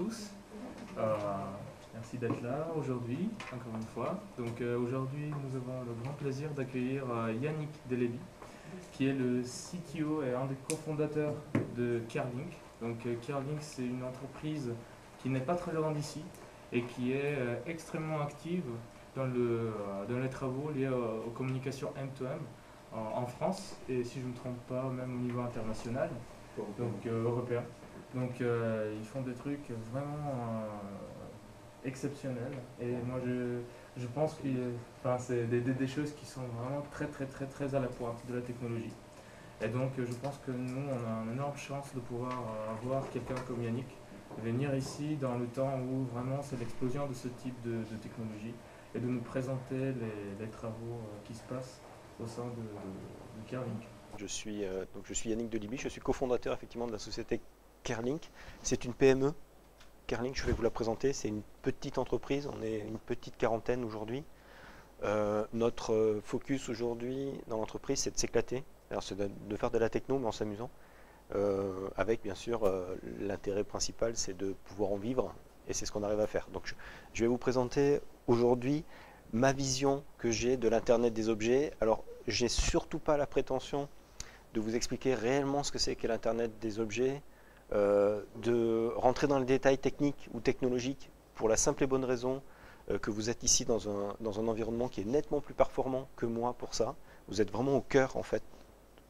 tous. Euh, merci d'être là aujourd'hui, encore une fois. Donc euh, aujourd'hui, nous avons le grand plaisir d'accueillir euh, Yannick Delebi, qui est le CTO et un des cofondateurs de Carlink. Donc Carlink, c'est une entreprise qui n'est pas très loin d'ici et qui est extrêmement active dans, le, dans les travaux liés aux, communications M2M en, en, France et si je ne me trompe pas, même au niveau international, donc européen. Donc euh, ils font des trucs vraiment euh, exceptionnels. Et moi je, je pense que enfin, c'est des, des, choses qui sont vraiment très très très très à la pointe de la technologie. Et donc je pense que nous on a une énorme chance de pouvoir euh, avoir quelqu'un comme Yannick venir ici dans le temps où vraiment c'est l'explosion de ce type de, de, technologie et de nous présenter les, les travaux qui se passent au sein de, de. Je suis, donc je suis Yannick Deliby, je suis cofondateur effectivement de la société Kerlink. C'est une PME. Kerlink, je vais vous la présenter. C'est une petite entreprise. On est une petite quarantaine aujourd'hui. Euh, notre focus aujourd'hui dans l'entreprise, c'est de s'éclater. Alors, c'est de, faire de la techno, mais en s'amusant. Euh, avec, bien sûr, euh, l'intérêt principal, c'est de pouvoir en vivre. Et c'est ce qu'on arrive à faire. Donc, je, je vais vous présenter aujourd'hui ma vision que j'ai de l'Internet des objets. Alors, j'ai surtout pas la prétention de vous expliquer réellement ce que c'est qu'est l'Internet des objets, euh, de rentrer dans les détails techniques ou technologiques pour la simple et bonne raison euh, que vous êtes ici dans un, dans un environnement qui est nettement plus performant que moi pour ça. Vous êtes vraiment au cœur, en fait,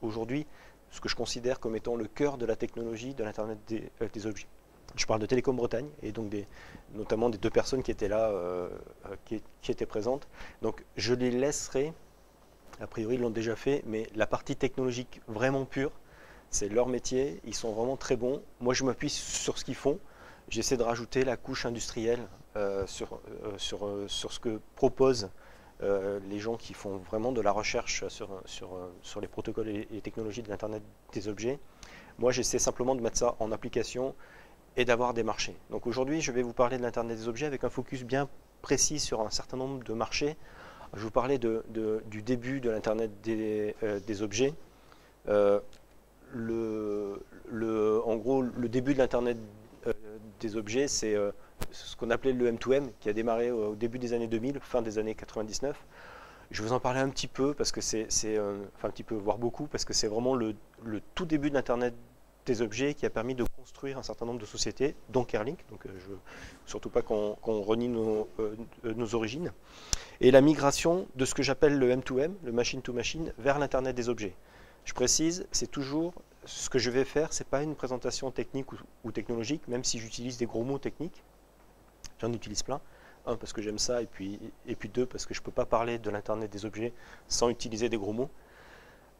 aujourd'hui, ce que je considère comme étant le cœur de la technologie de l'Internet des, euh, des, objets. Je parle de Télécom Bretagne et donc notamment des deux personnes qui étaient là, qui, qui, étaient présentes. Donc je les laisserai, a priori ils l'ont déjà fait, mais la partie technologique vraiment pure, c'est leur métier, ils sont vraiment très bons. Moi, je m'appuie sur ce qu'ils font. J'essaie de rajouter la couche industrielle euh, sur, euh, euh, sur, ce que proposent les gens qui font vraiment de la recherche sur, les protocoles et les technologies de l'Internet des objets. Moi, j'essaie simplement de mettre ça en application et d'avoir des marchés. Donc aujourd'hui, je vais vous parler de l'Internet des objets avec un focus bien précis sur un certain nombre de marchés. Je vous de, du début de l'Internet des, objets le, en gros, le début de l'Internet euh, des objets, c'est euh, ce qu'on appelait le M2M, qui a démarré au début des années 2000, fin des années 99. Je vous en parler un petit peu, parce que c'est, euh, un petit peu, voire beaucoup, parce que c'est vraiment le, tout début de l'Internet des objets qui a permis de construire un certain nombre de sociétés, dont Kerlink, donc je surtout pas qu'on, renie nos, origines, et la migration de ce que j'appelle le M2M, le machine to machine, vers l'Internet des objets. Je précise, c'est toujours ce que je vais faire, ce n'est pas une présentation technique ou, technologique, même si j'utilise des gros mots techniques. J'en utilise plein. Un, parce que j'aime ça, et puis, et puis deux, parce que je ne peux pas parler de l'Internet des objets sans utiliser des gros mots.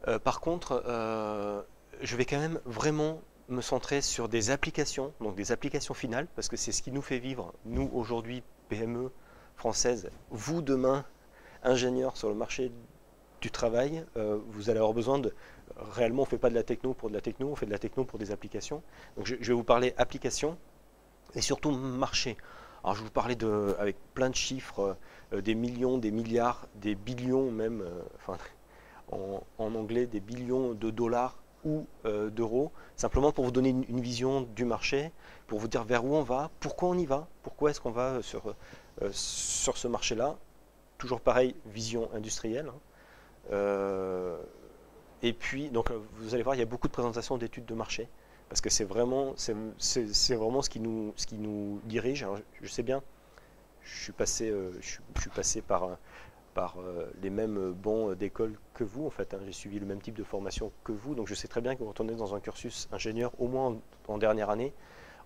Euh, par contre, euh, je vais quand même vraiment me centrer sur des applications, donc des applications finales, parce que c'est ce qui nous fait vivre, nous aujourd'hui, PME française, vous demain, ingénieurs sur le marché du travail, euh, vous allez avoir besoin de... Réellement, on ne fait pas de la techno pour de la techno, on fait de la techno pour des applications. Donc je, vais vous parler applications et surtout marché. Alors je vais vous parler de, avec plein de chiffres, euh, des millions, des milliards, des billions même, euh, enfin, en, anglais, des billions de dollars ou d'euros, simplement pour vous donner une, une, vision du marché, pour vous dire vers où on va, pourquoi on y va, pourquoi est-ce qu'on va sur, sur ce marché-là. Toujours pareil, vision industrielle. Hein. Euh, et puis, donc, vous allez voir, il y a beaucoup de présentations d'études de marché, parce que c'est vraiment, c'est vraiment ce qui nous, ce qui nous dirige. Je sais bien, je suis passé, euh, je, suis passé par, euh, les mêmes bons d'école que vous, en fait. Hein. J'ai suivi le même type de formation que vous, donc je sais très bien que quand on est dans un cursus ingénieur, au moins en dernière année,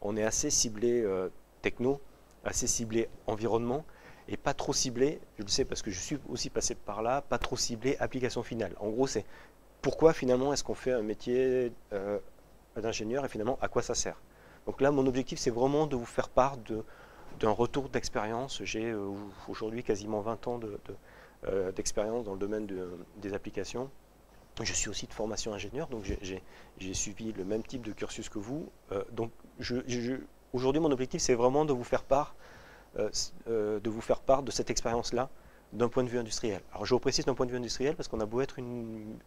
on est assez ciblé techno, assez ciblé environnement, et pas trop ciblé, je le sais parce que je suis aussi passé par là, pas trop ciblé application finale. En gros, c'est pourquoi finalement est-ce qu'on fait un métier euh, d'ingénieur et finalement à quoi ça sert? Donc là, mon objectif, c'est vraiment de vous faire part d'un retour d'expérience. J'ai euh, aujourd'hui quasiment 20 ans euh, d'expérience de, dans le domaine des applications. Je suis aussi de formation ingénieur, donc j'ai suivi le même type de cursus que vous. donc aujourd'hui, mon objectif, c'est vraiment de vous faire part de vous faire part de cette expérience-là d'un point de vue industriel. Alors je vous précise d'un point de vue industriel parce qu'on a beau être une,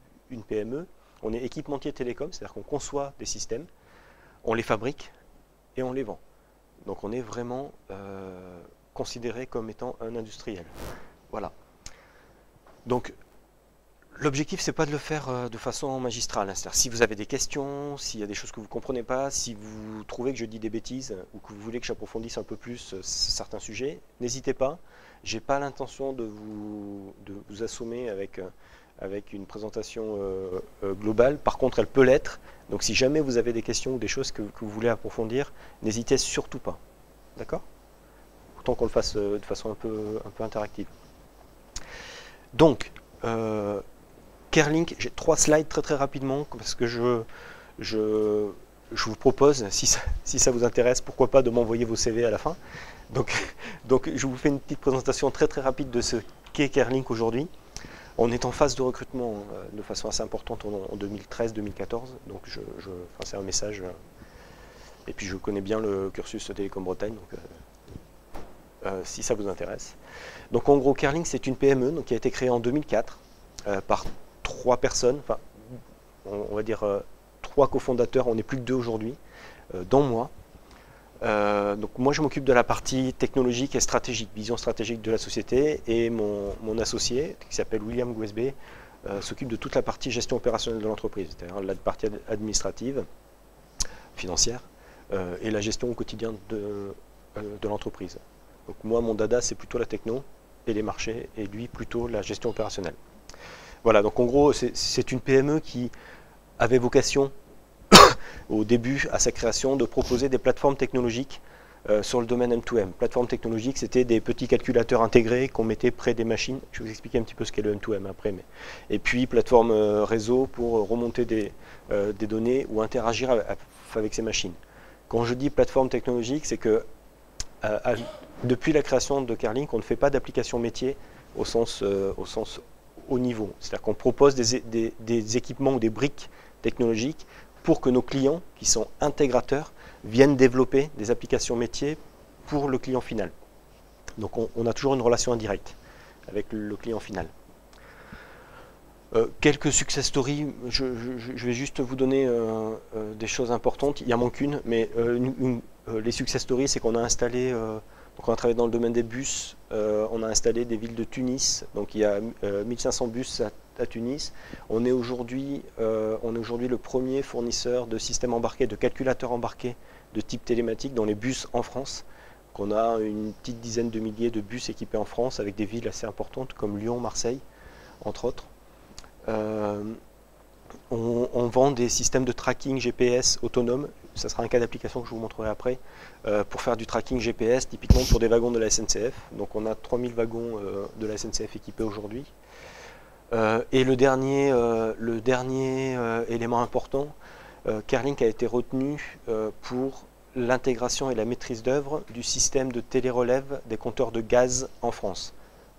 PME, on est équipementier télécom, c'est-à-dire qu'on conçoit des systèmes, on les fabrique et on les vend. Donc on est vraiment considéré comme étant un industriel. Voilà. Donc L'objectif, c'est pas de le faire euh, de façon magistrale. C'est-à-dire, si vous avez des questions, s'il y a des choses que vous ne comprenez pas, si vous trouvez que je dis des bêtises ou que vous voulez que j'approfondisse un peu plus euh, certains sujets, n'hésitez pas. J'ai pas l'intention de vous, assommer avec, euh, avec une présentation globale. Par contre, elle peut l'être. Donc, si jamais vous avez des questions ou des choses que, vous voulez approfondir, n'hésitez surtout pas. D'accord? Autant qu'on le fasse de façon un peu, un peu interactive. Donc, Kerlink, j'ai trois slides très très rapidement parce que je, vous propose, si ça, vous intéresse, pourquoi pas de m'envoyer vos CV à la fin. Donc, je vous fais une petite présentation très très rapide de ce qu'est Kerlink aujourd'hui. On est en phase de recrutement euh, de façon assez importante en, 2013-2014, donc je, c'est un message. Euh, et puis je connais bien le cursus Télécom Bretagne, donc euh, si ça vous intéresse. Donc en gros, Kerlink c'est une PME qui a été créée en 2004 par trois personnes, enfin, on, va dire euh, trois cofondateurs, on n'est plus que deux aujourd'hui, euh, dont moi. Euh, donc moi je m'occupe de la partie technologique et stratégique, vision stratégique de la société, et mon, associé, qui s'appelle William Guesbe, s'occupe de toute la partie gestion opérationnelle de l'entreprise, c'est-à-dire la partie administrative, financière, et la gestion au quotidien de, de l'entreprise. Donc moi mon dada c'est plutôt la techno et les marchés, et lui plutôt la gestion opérationnelle. Voilà, donc en gros, c'est une PME qui avait vocation au début, à sa création, de proposer des plateformes technologiques euh, sur le domaine M2M. Plateforme technologique, c'était des petits calculateurs intégrés qu'on mettait près des machines. Je vais vous expliquer un petit peu ce qu'est le M2M après. Mais... Et puis, plateforme euh, réseau pour remonter des, euh, des, données ou interagir avec ces machines. Quand je dis plateforme technologique, c'est que depuis la création de Carlink, on ne fait pas d'application métier au sens, au sens niveau. C'est-à-dire qu'on propose des, équipements ou des briques technologiques pour que nos clients, qui sont intégrateurs, viennent développer des applications métiers pour le client final. Donc on, a toujours une relation indirecte avec le client final. Euh, quelques success stories, je, vais juste vous donner euh, euh, des choses importantes. Il y en manque une, mais les success stories, c'est qu'on a installé on a travaillé dans le domaine des bus, euh, on a installé des villes de Tunis, donc il y a 1500 euh, bus à, Tunis. On est aujourd'hui euh, le premier fournisseur de systèmes embarqués, de calculateurs embarqués de type télématique dans les bus en France. On a une petite dizaine de milliers de bus équipés en France avec des villes assez importantes comme Lyon, Marseille, entre autres. on, vend des systèmes de tracking GPS autonomes ça sera un cas d'application que je vous montrerai après, euh, pour faire du tracking GPS, typiquement pour des wagons de la SNCF. Donc on a 3000 wagons euh, de la SNCF équipés aujourd'hui. Euh, et le dernier, le dernier élément important, Carlink a été retenu pour l'intégration et la maîtrise d'œuvre du système de télérelève des compteurs de gaz en France.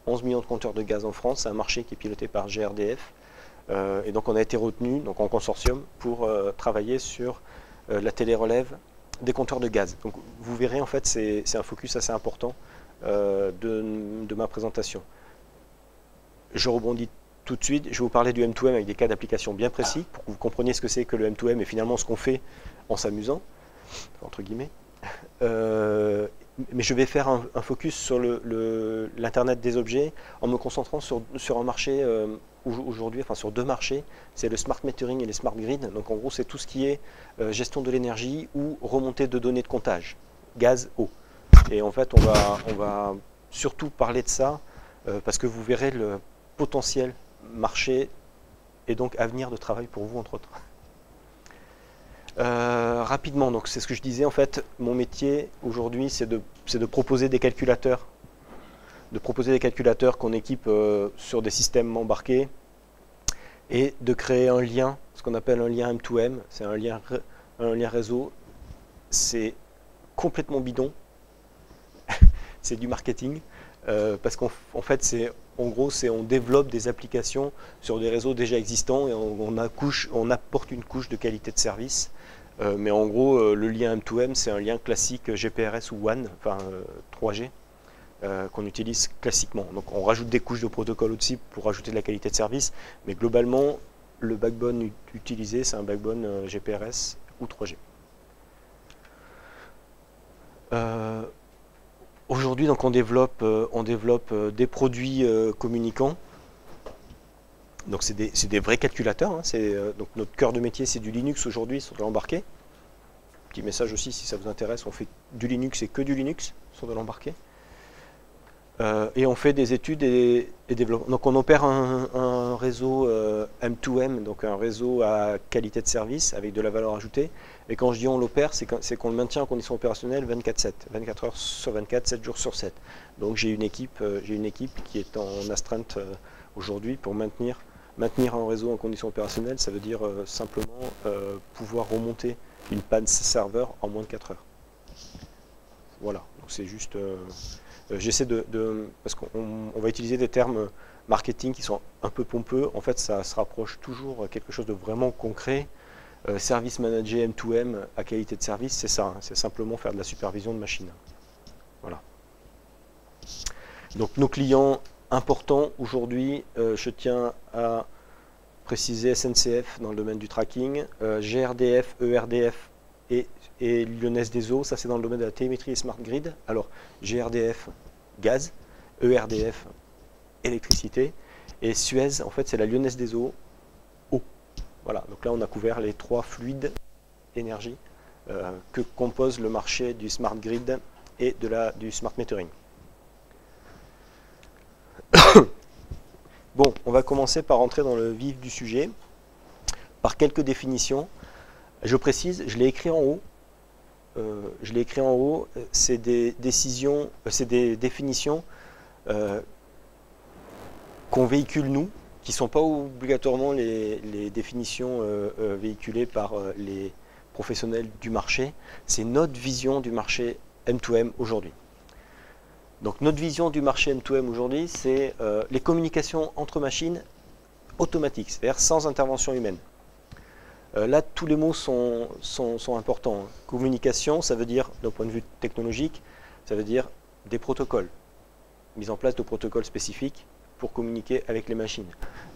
11 millions de compteurs de gaz en France, c'est un marché qui est piloté par GRDF. et donc on a été retenu donc en consortium pour travailler sur la télé-relève, des compteurs de gaz. Donc vous verrez en fait c'est un focus assez important euh, de, ma présentation. Je rebondis tout de suite, je vais vous parler du M2M avec des cas d'application bien précis pour que vous compreniez ce que c'est que le M2M et finalement ce qu'on fait en s'amusant. Euh, mais je vais faire un, focus sur l'Internet des objets en me concentrant sur, un marché aujourd'hui, enfin sur deux marchés, c'est le smart metering et les smart grid. Donc en gros, c'est tout ce qui est euh, gestion de l'énergie ou remontée de données de comptage, gaz, eau. Et en fait, on va, on va surtout parler de ça euh, parce que vous verrez le potentiel marché et donc avenir de travail pour vous, entre autres. Euh, rapidement, donc c'est ce que je disais, en fait, mon métier aujourd'hui, c'est de, de proposer des calculateurs de proposer des calculateurs qu'on équipe sur des systèmes embarqués et de créer un lien, ce qu'on appelle un lien M2M, c'est un lien, un lien réseau. C'est complètement bidon, c'est du marketing, euh, parce qu'en fait, c'est en gros, c'est on développe des applications sur des réseaux déjà existants et on, on apporte une couche de qualité de service. Euh, mais en gros, euh, le lien M2M, c'est un lien classique GPRS ou WAN, enfin 3G. Euh, qu'on utilise classiquement. Donc on rajoute des couches de protocole au-dessus pour rajouter de la qualité de service, mais globalement, le backbone utilisé, c'est un backbone GPRS ou 3G. Aujourd'hui, donc on développe, on développe des produits communicants. Donc c'est des, vrais calculateurs. Hein. donc notre cœur de métier, c'est du Linux aujourd'hui sur de l'embarqué. Petit message aussi, si ça vous intéresse, on fait du Linux et que du Linux sur de l'embarqué. Euh, et on fait des études et, développement. Donc on opère un, réseau M2M, euh, donc un réseau à qualité de service avec de la valeur ajoutée. Et quand je dis on l'opère, c'est qu'on le maintient en condition opérationnelle 24-7, 24 heures sur 24, 7 jours sur 7. Donc j'ai une équipe, euh, j'ai une équipe qui est en astreinte aujourd'hui pour maintenir, maintenir un réseau en condition opérationnelle. Ça veut dire simplement pouvoir remonter une panne serveur en moins de 4 heures. Voilà, donc c'est juste... Euh, j'essaie de, parce qu'on va utiliser des termes marketing qui sont un peu pompeux. En fait, ça se rapproche toujours à quelque chose de vraiment concret. Euh, service manager M2M à qualité de service, c'est ça. Hein. c'est simplement faire de la supervision de machine. Voilà. Donc nos clients importants aujourd'hui, euh, je tiens à préciser SNCF dans le domaine du tracking, GRDF, ERDF et et Lyonnaise des Eaux, ça c'est dans le domaine de la télémétrie et smart grid. Alors GRDF, gaz, ERDF, électricité, et Suez, en fait c'est la Lyonnaise des Eaux, eau. Voilà, donc là on a couvert les trois fluides énergie euh, que compose le marché du smart grid et de la, du smart metering. Bon, on va commencer par entrer dans le vif du sujet, par quelques définitions. Je précise, je l'ai écrit en haut, euh, je l'ai écrit en haut, c'est des décisions, euh, c'est des définitions euh, qu'on véhicule nous, qui ne sont pas obligatoirement les, définitions véhiculées par les professionnels du marché. C'est notre vision du marché M2M aujourd'hui. Donc notre vision du marché M2M aujourd'hui, c'est les communications entre machines automatiques, c'est-à-dire sans intervention humaine. Euh, là, tous les mots sont, importants. Communication, ça veut dire, d'un point de vue technologique, ça veut dire des protocoles. Mise en place de protocoles spécifiques pour communiquer avec les machines.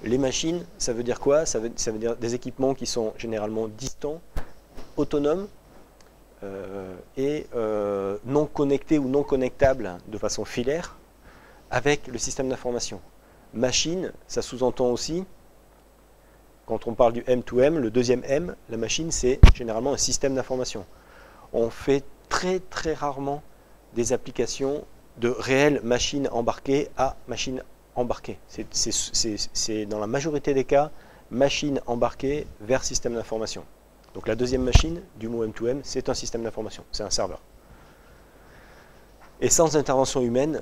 Les machines, ça veut dire quoi? Ça veut, dire des équipements qui sont généralement distants, autonomes euh, et euh, non connectés ou non connectables de façon filaire avec le système d'information. Machine, ça sous-entend aussi quand on parle du M2M, le deuxième M, la machine, c'est généralement un système d'information. On fait très très rarement des applications de réelles machines embarquées à machines embarquées. C'est dans la majorité des cas machine embarquée vers système d'information. Donc la deuxième machine du mot M2M, c'est un système d'information, c'est un serveur. Et sans intervention humaine,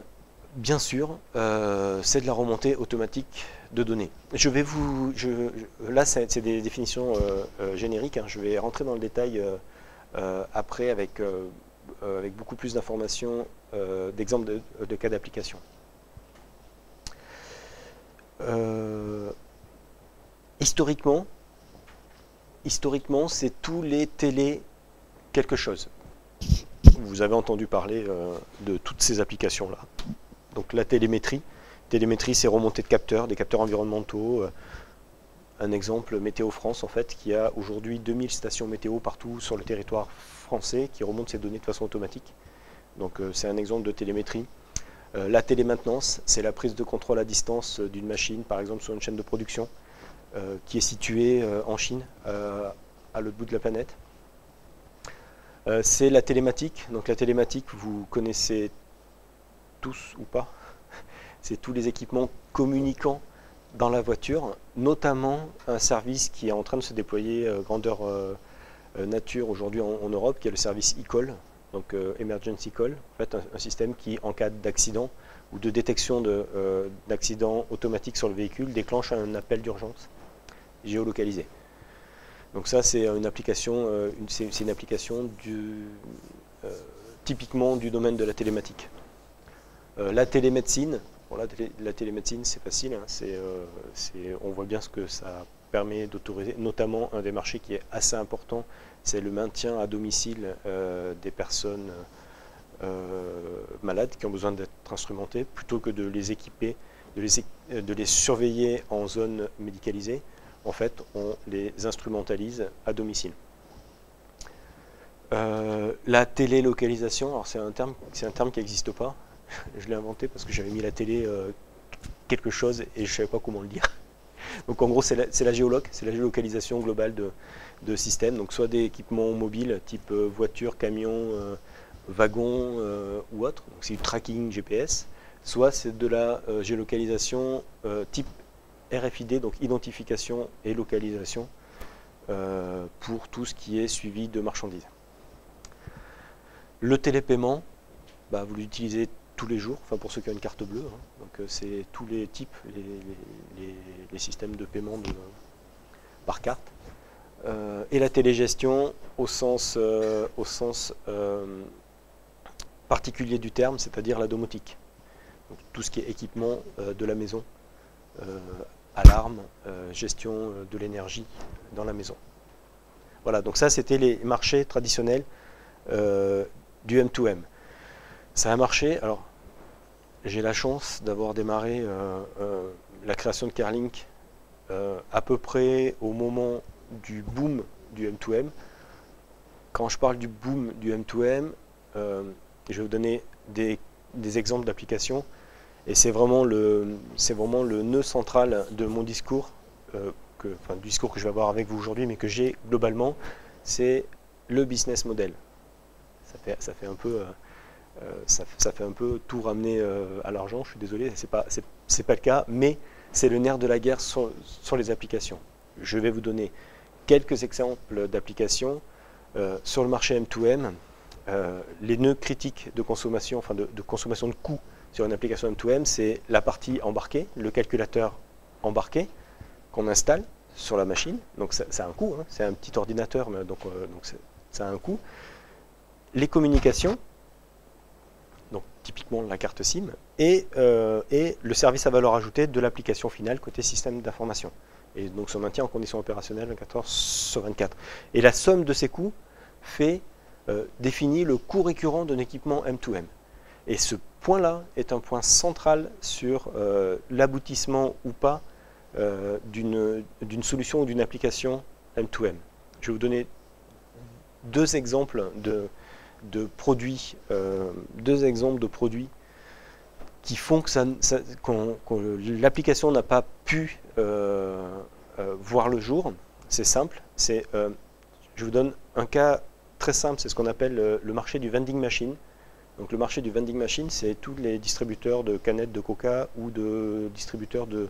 bien sûr, euh, c'est de la remontée automatique de données. Je vais vous, là, c'est des définitions euh, euh, génériques. Hein. je vais rentrer dans le détail après avec, avec beaucoup plus d'informations, d'exemples de, cas d'application. historiquement, historiquement, c'est tous les télé quelque chose. Vous avez entendu parler de toutes ces applications-là donc la télémétrie. Télémétrie, c'est remontée de capteurs, des capteurs environnementaux. Euh, un exemple, Météo France, en fait, qui a aujourd'hui 2000 stations météo partout sur le territoire français qui remontent ces données de façon automatique. Donc euh, c'est un exemple de télémétrie. Euh, la télémaintenance, c'est la prise de contrôle à distance d'une machine, par exemple sur une chaîne de production, qui est située en Chine, à l'autre bout de la planète. c'est la télématique. Donc la télématique, vous connaissez tous ou pas, c'est tous les équipements communicants dans la voiture, notamment un service qui est en train de se déployer euh, grandeur euh, euh, nature aujourd'hui en, Europe, qui est le service e-call, donc Emergency Call, en fait un, système qui, en cas d'accident ou de détection d'accident automatique sur le véhicule, déclenche un appel d'urgence géolocalisé. Donc ça, c'est une application, c'est une application du, typiquement du domaine de la télématique. Euh, la télémédecine, la, télémédecine c'est facile, hein, euh, on voit bien ce que ça permet d'autoriser, notamment un des marchés qui est assez important, c'est le maintien à domicile euh, des personnes malades qui ont besoin d'être instrumentées, plutôt que de les équiper, de les surveiller en zone médicalisée. En fait, on les instrumentalise à domicile. la télélocalisation, alors c'est un terme, c'est un terme qui n'existe pas. Je l'ai inventé parce que j'avais mis la télé quelque chose et je ne savais pas comment le dire. Donc en gros, c'est la, géoloc, c'est la géolocalisation globale de, de systèmes, donc soit des équipements mobiles type voiture, camion, wagon ou autre, c'est du tracking GPS, soit c'est de la géolocalisation type RFID, donc identification et localisation, euh, pour tout ce qui est suivi de marchandises. Le télépaiement, bah, vous l'utilisez tous les jours, enfin pour ceux qui ont une carte bleue, hein. donc euh, c'est tous les types, les, systèmes de paiement par carte. Euh, et la télégestion au sens, au sens particulier du terme, c'est-à-dire la domotique. tout ce qui est équipement de la maison alarme, euh, gestion euh, de l'énergie dans la maison. Voilà, donc ça c'était les marchés traditionnels euh, du M2M. Ça a marché, alors j'ai la chance d'avoir démarré la création de Carlink à peu près au moment du boom du M2M. Quand je parle du boom du M2M, je vais vous donner des exemples d'applications. Et c'est vraiment, le, vraiment le nœud central de mon discours, euh, que, du discours que je vais avoir avec vous aujourd'hui, mais que j'ai globalement, c'est le business model. Ça fait, un peu... Euh, euh, ça, fait un peu tout ramener à l'argent, je suis désolé, ce n'est pas, c'est, pas le cas, mais c'est le nerf de la guerre sur, sur, les applications. Je vais vous donner quelques exemples d'applications sur le marché M2M. les nœuds critiques de consommation, enfin de, de consommation de coûts sur une application M2M, c'est la partie embarquée, le calculateur embarqué qu'on installe sur la machine. Donc ça, a un coût, hein. c'est un petit ordinateur, mais donc, euh, ça a un coût. Les communications, donc typiquement la carte SIM, et, euh, et le service à valeur ajoutée de l'application finale côté système d'information. Et donc son maintien en condition opérationnelle 24 heures sur 24. Et la somme de ces coûts fait euh, définit le coût récurrent d'un équipement M2M. Et ce point-là est un point central sur euh, l'aboutissement ou pas euh, d'une solution ou d'une application M2M. Je vais vous donner deux exemples de, produits, euh, de produits qui font que, l'application n'a pas pu voir le jour. C'est simple. Je vous donne un cas très simple. C'est ce qu'on appelle le marché du vending machine. Donc le marché du vending machine, c'est tous les distributeurs de canettes de coca ou de distributeurs de,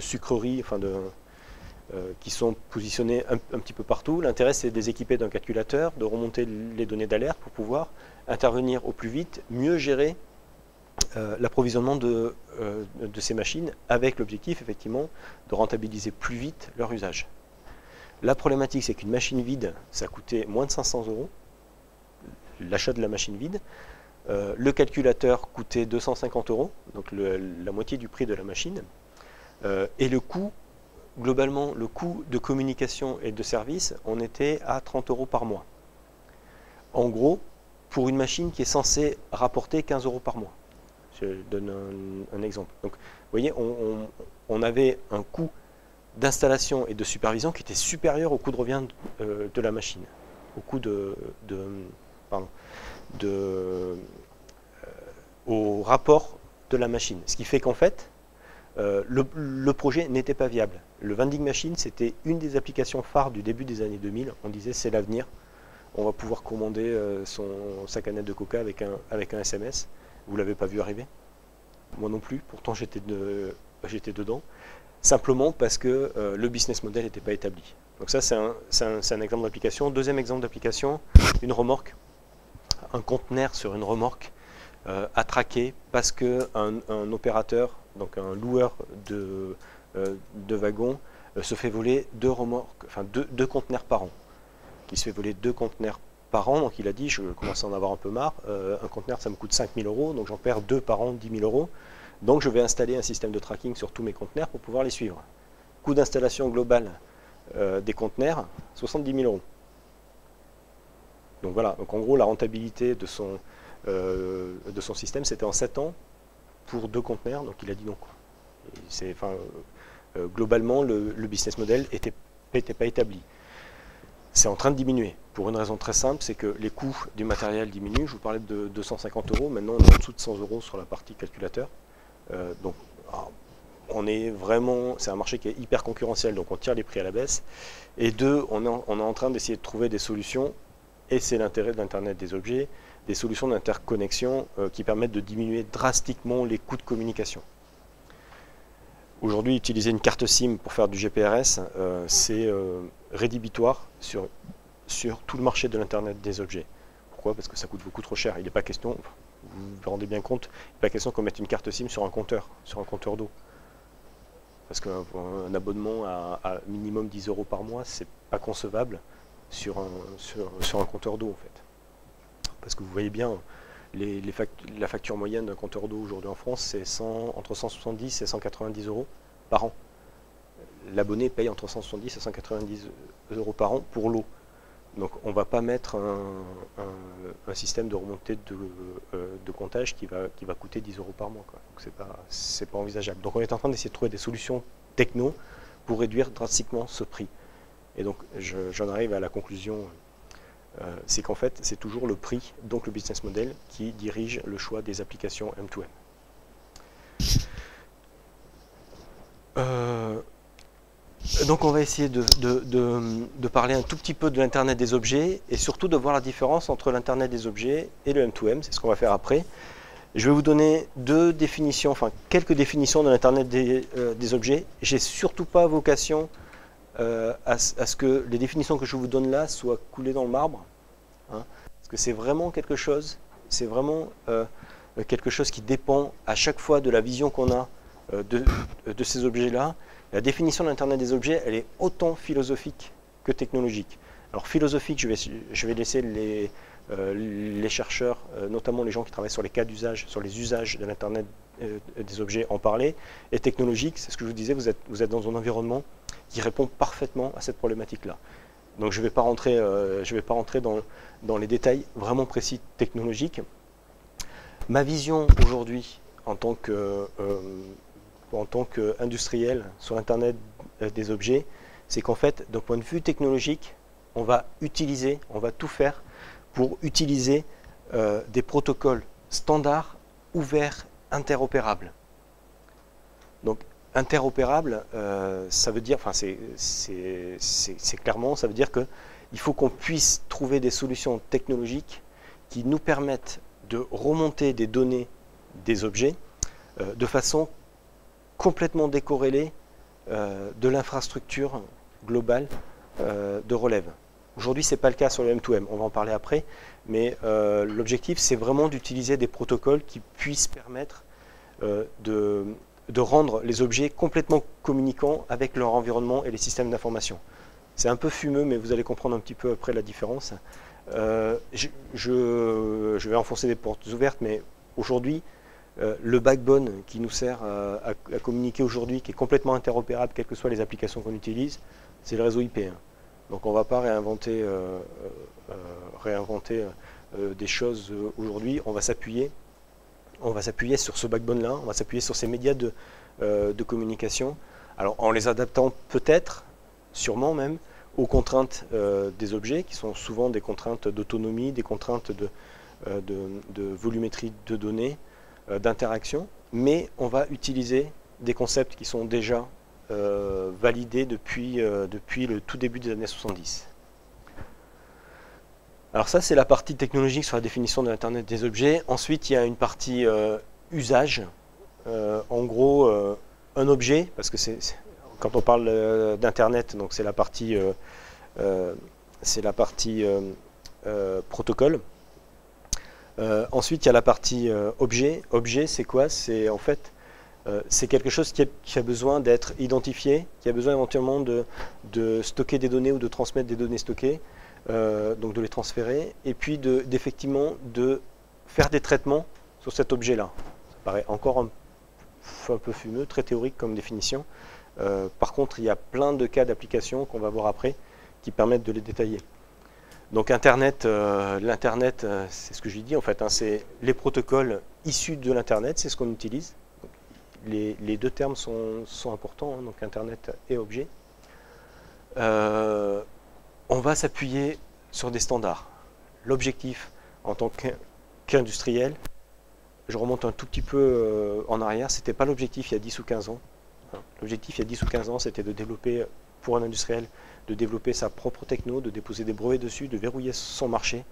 sucreries, enfin euh, qui sont positionnés un, petit peu partout. L'intérêt, c'est de les équiper d'un calculateur, de remonter les données d'alerte pour pouvoir intervenir au plus vite, mieux gérer euh, l'approvisionnement de, euh, de, ces machines avec l'objectif, effectivement, de rentabiliser plus vite leur usage. La problématique, c'est qu'une machine vide, ça coûtait moins de 500 euros, l'achat de la machine vide. Euh, le calculateur coûtait 250 euros, donc la moitié du prix de la machine. Euh, et le coût, globalement, le coût de communication et de service, on était à 30 euros par mois. En gros, pour une machine qui est censée rapporter 15 euros par mois. Je donne un, exemple. Donc, vous voyez, on, avait un coût d'installation et de supervision qui était supérieur au coût de revient de, euh, la machine, au coût de, de pardon, euh, au rapport de la machine. Ce qui fait qu'en fait, euh, le, projet n'était pas viable. Le vending machine, c'était une des applications phares du début des années 2000. On disait c'est l'avenir. On va pouvoir commander euh, son, sa canette de coca avec un, avec un SMS. Vous l'avez pas vu arriver? Moi non plus. Pourtant, j'étais de, dedans. Simplement parce que le business model n'était pas établi. Donc ça, c'est un, un exemple d'application. Deuxième exemple d'application, une remorque un conteneur sur une remorque euh, à traquer parce qu'un un opérateur, donc un loueur de, euh, wagons, euh, se fait voler deux remorques, enfin deux, conteneurs par an. Il se fait voler deux conteneurs par an, donc il a dit, je commence à en avoir un peu marre, un conteneur ça me coûte 5000 euros, donc j'en perds deux par an, 10 000 euros. Donc je vais installer un système de tracking sur tous mes conteneurs pour pouvoir les suivre. Coût d'installation global des conteneurs, 70 000 euros. Donc voilà, donc en gros la rentabilité de son, euh, de son système c'était en 7 ans pour deux conteneurs, donc il a dit non. Euh, globalement le, business model n'était était pas établi. c'est en train de diminuer. Pour une raison très simple, c'est que les coûts du matériel diminuent. Je vous parlais de 250 euros, maintenant on est en dessous de 100 euros sur la partie calculateur. Euh, donc on est vraiment, c'est un marché qui est hyper concurrentiel, donc on tire les prix à la baisse. Et deux, on est on est en train d'essayer de trouver des solutions, et c'est l'intérêt de l'Internet des objets, des solutions d'interconnexion euh, qui permettent de diminuer drastiquement les coûts de communication. Aujourd'hui, utiliser une carte SIM pour faire du GPRS, euh, c'est euh, rédhibitoire sur, sur tout le marché de l'Internet des objets. Pourquoi? Parce que ça coûte beaucoup trop cher. Il n'est pas question, vous vous rendez bien compte, il n'est pas question qu'on mette une carte SIM sur un compteur, sur un compteur d'eau. Parce qu'un abonnement à, minimum 10 euros par mois, c'est pas concevable sur un, compteur d'eau en fait. Parce que vous voyez bien, la facture moyenne d'un compteur d'eau aujourd'hui en France, c'est entre 170 et 190 euros par an. L'abonné paye entre 170 et 190 euros par an pour l'eau. Donc on ne va pas mettre un, système de remontée de, euh, comptage qui va, qui va coûter 10 euros par mois. Donc ce n'est pas, pas envisageable. Donc on est en train d'essayer de trouver des solutions techno pour réduire drastiquement ce prix. Et donc j'en arrive à la conclusion euh, c'est qu'en fait, c'est toujours le prix, donc le business model, qui dirige le choix des applications M2M. Euh, donc on va essayer de, parler un tout petit peu de l'Internet des objets et surtout de voir la différence entre l'Internet des objets et le M2M, c'est ce qu'on va faire après. Je vais vous donner deux définitions, enfin quelques définitions de l'Internet des, euh, des, objets. J'ai surtout pas vocation euh, à, ce que les définitions que je vous donne là soient coulées dans le marbre. Hein, parce que c'est vraiment quelque chose, c'est vraiment euh, quelque chose qui dépend à chaque fois de la vision qu'on a euh, de, ces objets-là. La définition de l'Internet des objets, elle est autant philosophique que technologique. Alors philosophique, je vais, je vais laisser les, les chercheurs, notamment les gens qui travaillent sur les cas d'usage, sur les usages de l'Internet des objets, en parler. Et technologique, c'est ce que je vous disais, vous êtes, dans un environnement qui répond parfaitement à cette problématique-là. Donc je ne vais pas rentrer, euh, dans, les détails vraiment précis technologiques. Ma vision aujourd'hui en tant que euh, qu'industriel sur Internet euh, des objets, c'est qu'en fait, d'un point de vue technologique, on va utiliser, on va tout faire pour utiliser des protocoles standards, ouverts, interopérables. Donc interopérable, euh, ça veut dire, enfin c'est clairement, ça veut dire qu'il faut qu'on puisse trouver des solutions technologiques qui nous permettent de remonter des données des objets euh, de façon complètement décorrélée euh, de l'infrastructure globale de relève. Aujourd'hui, ce n'est pas le cas sur le M2M, on va en parler après, mais l'objectif, c'est vraiment d'utiliser des protocoles qui puissent permettre de, de rendre les objets complètement communicants avec leur environnement et les systèmes d'information. C'est un peu fumeux, mais vous allez comprendre un petit peu après la différence. Euh, je, vais enfoncer des portes ouvertes, mais aujourd'hui, euh, le backbone qui nous sert à, communiquer aujourd'hui, qui est complètement interopérable, quelles que soient les applications qu'on utilise, c'est le réseau IP. Donc on ne va pas réinventer, euh, réinventer des choses aujourd'hui, on va s'appuyer sur ce backbone-là, on va s'appuyer sur ces médias de, euh, communication. Alors en les adaptant peut-être, sûrement même, aux contraintes euh, des objets, qui sont souvent des contraintes d'autonomie, des contraintes de, euh, volumétrie de données, d'interaction, mais on va utiliser des concepts qui sont déjà validés depuis, depuis le tout début des années 70. Alors ça, c'est la partie technologique sur la définition de l'Internet des objets. Ensuite, il y a une partie euh, usage. Euh, en gros, euh, un objet, parce que c'est quand on parle d'Internet, donc c'est la partie, c'est la partie protocole. ensuite, il y a la partie objet. Objet, c'est quoi? C'est en fait c'est quelque chose qui a, besoin d'être identifié, qui a besoin éventuellement de, stocker des données ou de transmettre des données stockées. Euh, donc de les transférer, et puis d'effectivement de, faire des traitements sur cet objet-là. Ça paraît encore un, peu fumeux, très théorique comme définition. Euh, par contre, il y a plein de cas d'application qu'on va voir après qui permettent de les détailler. Donc Internet, euh, l'Internet, c'est ce que j'ai dit en fait, hein, c'est les protocoles issus de l'Internet, c'est ce qu'on utilise. Les, deux termes sont, importants, hein, donc Internet et objet on va s'appuyer sur des standards. L'objectif en tant qu'industriel, je remonte un tout petit peu euh, en arrière, ce n'était pas l'objectif il y a 10 ou 15 ans. Hein. L'objectif il y a 10 ou 15 ans, c'était de développer, pour un industriel, de développer sa propre techno, de déposer des brevets dessus, de verrouiller son marché,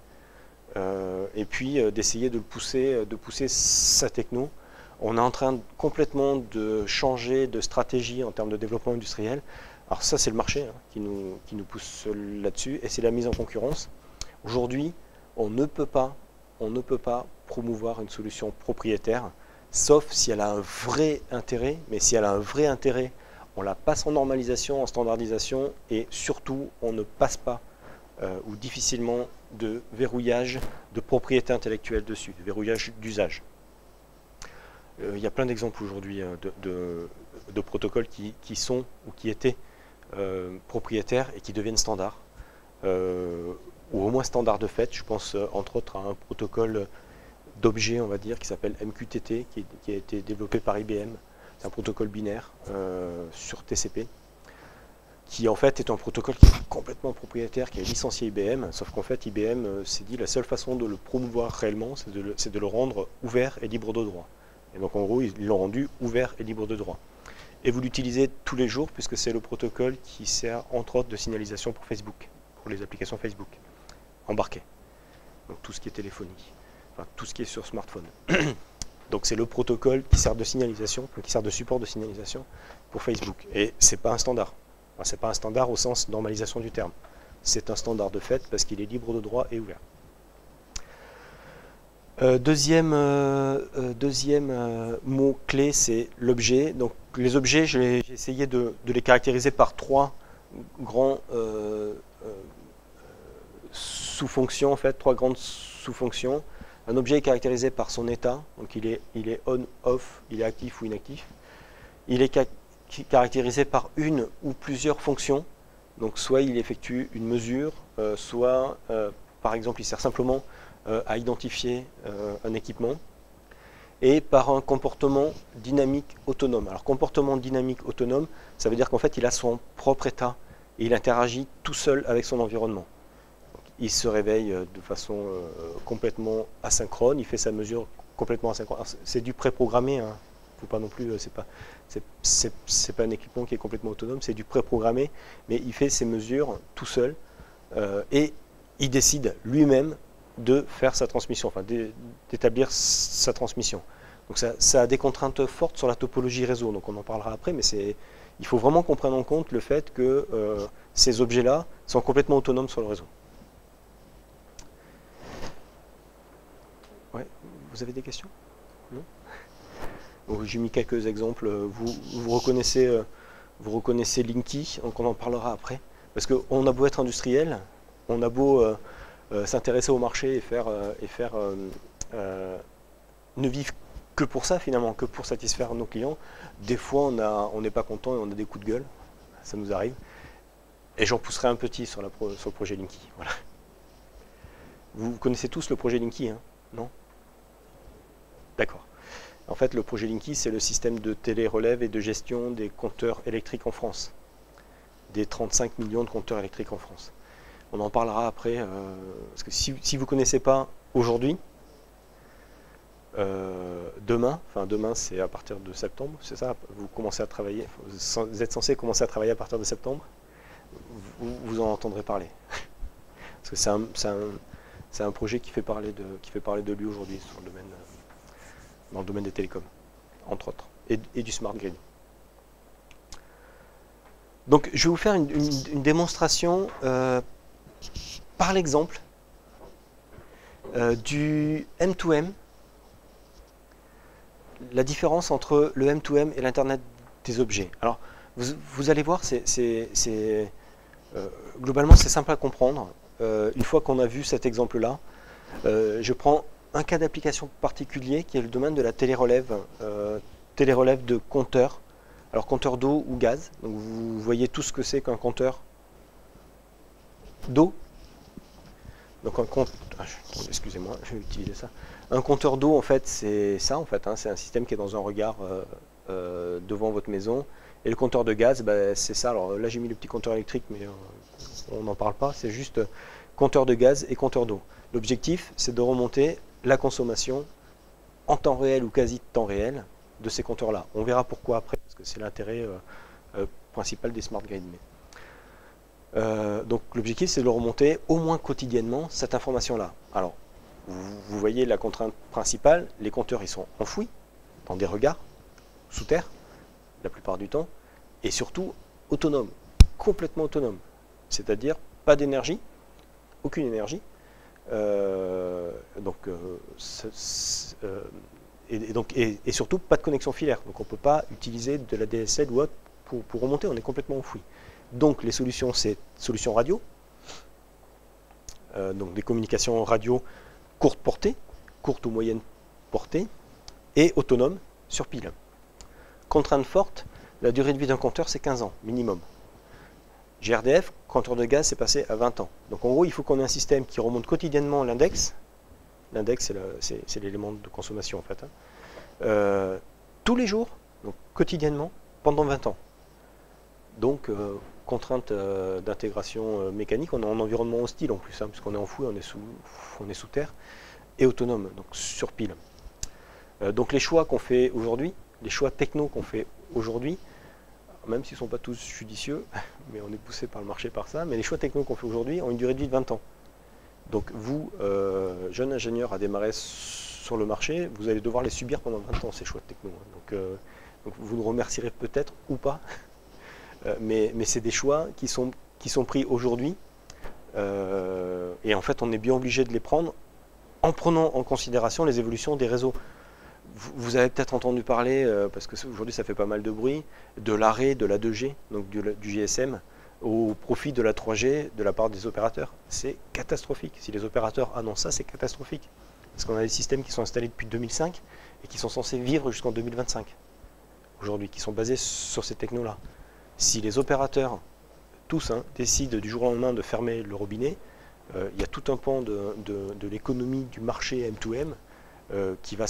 euh, et puis euh, d'essayer de pousser sa techno. On est en train complètement de changer de stratégie en termes de développement industriel. Alors ça, c'est le marché hein, qui, nous, pousse là-dessus, et c'est la mise en concurrence. Aujourd'hui, on ne peut pas, on ne peut pas promouvoir une solution propriétaire, sauf si elle a un vrai intérêt, mais si elle a un vrai intérêt, on la passe en normalisation, en standardisation, et surtout, on ne passe pas euh, ou difficilement de verrouillage de propriété intellectuelle dessus, de verrouillage d'usage. Euh, il y a plein d'exemples aujourd'hui hein, de, protocoles qui, sont ou qui étaient euh, propriétaires et qui deviennent standards, ou au moins standards de fait. Je pense entre autres à un protocole d'objets, on va dire, qui s'appelle MQTT, qui, a été développé par IBM. C'est un protocole binaire euh, sur TCP, qui en fait est un protocole qui est complètement propriétaire, qui est licencié IBM, sauf qu'en fait IBM euh, s'est dit la seule façon de le promouvoir réellement, c'est de, le rendre ouvert et libre de droit. Et donc en gros, ils l'ont rendu ouvert et libre de droit. Et vous l'utilisez tous les jours, puisque c'est le protocole qui sert entre autres de signalisation pour Facebook, pour les applications Facebook, embarquées. Donc tout ce qui est téléphonie tout ce qui est sur smartphone. Donc c'est le protocole qui sert de signalisation, qui sert de support de signalisation pour Facebook. Et c'est pas un standard. Ce c'est pas un standard au sens normalisation du terme. C'est un standard de fait parce qu'il est libre de droit et ouvert. Euh, deuxième euh, euh, mot clé, c'est l'objet. Donc les objets, j'ai essayé de, les caractériser par trois grands sous-fonctions, en fait, trois grandes sous-fonctions. Un objet est caractérisé par son état, donc il est, on, off, il est actif ou inactif. Il est caractérisé par une ou plusieurs fonctions, donc soit il effectue une mesure, soit par exemple il sert simplement à identifier un équipement, et par un comportement dynamique autonome. Alors comportement dynamique autonome, ça veut dire qu'en fait il a son propre état et il interagit tout seul avec son environnement il se réveille euh, de façon euh, complètement asynchrone, il fait sa mesure complètement asynchrone. C'est du préprogrammé, hein. faut pas non plus, euh, c'est pas, c'est pas un équipement qui est complètement autonome, c'est du préprogrammé, mais il fait ses mesures tout seul et il décide lui-même de faire sa transmission, enfin d'établir sa transmission. Donc ça, a des contraintes fortes sur la topologie réseau, donc on en parlera après, mais il faut vraiment qu'on prenne en compte le fait que ces objets-là sont complètement autonomes sur le réseau. Vous avez des questions? Non? J'ai mis quelques exemples. Vous, vous, reconnaissez, euh, vous reconnaissez Linky, donc on en parlera après. Parce qu'on a beau être industriel, on a beau euh, euh, s'intéresser au marché et faire, et faire ne vivre que pour ça finalement, que pour satisfaire nos clients. Des fois, on n'est on pas content et on a des coups de gueule. Ça nous arrive. Et j'en pousserai un petit sur, la sur le projet Linky. Vous connaissez tous le projet Linky, hein? Non? D'accord. En fait, le projet Linky, c'est le système de télé-relève et de gestion des compteurs électriques en France. Des 35 millions de compteurs électriques en France. On en parlera après, euh, parce que si, vous ne connaissez pas aujourd'hui, euh, demain, enfin demain c'est à partir de septembre, c'est ça, vous commencez à travailler, vous êtes censé commencer à travailler à partir de septembre, vous, en entendrez parler. parce que c'est un, projet qui fait parler de, qui fait parler de lui aujourd'hui le domaine dans le domaine des télécoms, entre autres, et, du smart grid. Donc je vais vous faire une, démonstration euh, par l'exemple euh, du M2M, la différence entre le M2M et l'Internet des objets. Alors vous, allez voir, c'est, euh, globalement c'est simple à comprendre. une fois qu'on a vu cet exemple-là, je prends un cas d'application particulier qui est le domaine de la télérelève, euh, télérelève de compteur. Alors compteur d'eau ou gaz. Vous voyez tout ce que c'est qu'un compteur d'eau. Donc un ah, excusez-moi, ça. Un compteur d'eau en fait c'est ça en fait, hein. c'est un système qui est dans un regard euh, euh, devant votre maison. Et le compteur de gaz, bah, c'est ça. Alors là j'ai mis le petit compteur électrique, mais on n'en parle pas, c'est juste compteur de gaz et compteur d'eau. L'objectif, c'est de remonter la consommation en temps réel ou quasi temps réel de ces compteurs-là. On verra pourquoi après, parce que c'est l'intérêt euh, euh, principal des smart grids. Euh, donc l'objectif, c'est de remonter au moins quotidiennement cette information-là. Alors, vous, voyez la contrainte principale, les compteurs ils sont enfouis dans des regards, sous terre, la plupart du temps, et surtout autonomes, complètement autonomes. C'est-à-dire pas d'énergie, aucune énergie, euh, donc, euh, euh, et, donc, et, surtout pas de connexion filaire. Donc on ne peut pas utiliser de la DSL ou autre pour, pour remonter, on est complètement enfoui. Donc les solutions, c'est solutions radio, donc des communications radio courte portée, courte ou moyenne portée, et autonome sur pile. Contrainte forte, la durée de vie d'un compteur, c'est 15 ans minimum. GRDF, compteur de gaz, c'est passé à 20 ans. Donc en gros, il faut qu'on ait un système qui remonte quotidiennement l'index. L'index, c'est l'élément de consommation en fait. Hein. Euh, tous les jours, donc quotidiennement, pendant 20 ans. Donc euh, contrainte euh, d'intégration mécanique, on est en environnement hostile en plus, hein, puisqu'on est enfoui, on est sous, on est sous terre, et autonome, donc sur pile. donc les choix qu'on fait aujourd'hui, les choix techno qu'on fait aujourd'hui, même s'ils ne sont pas tous judicieux, mais on est poussé par le marché par ça, mais les choix techno qu'on fait aujourd'hui ont une durée de vie de 20 ans. Donc vous, euh, jeune ingénieur à démarrer sur le marché, vous allez devoir les subir pendant 20 ans, ces choix techno. Hein. Euh, donc, vous nous remercierez peut-être ou pas, euh, mais, c'est des choix qui sont, qui sont pris aujourd'hui, et en fait on est bien obligé de les prendre en prenant en considération les évolutions des réseaux vous avez peut-être entendu parler, euh, parce que aujourd'hui ça fait pas mal de bruit, de l'arrêt de la 2G, donc du, GSM, au profit de la 3G de la part des opérateurs. C'est catastrophique. Si les opérateurs annoncent ça, c'est catastrophique. Parce qu'on a des systèmes qui sont installés depuis 2005 et qui sont censés vivre jusqu'en 2025, aujourd'hui, qui sont basés sur ces technos-là. Si les opérateurs, tous, hein, décident du jour au lendemain de fermer le robinet, euh, il y a tout un pan de, l'économie du marché M2M euh, qui, va,